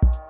podcast.